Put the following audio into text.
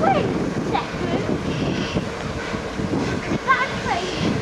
Wait a second. That's crazy.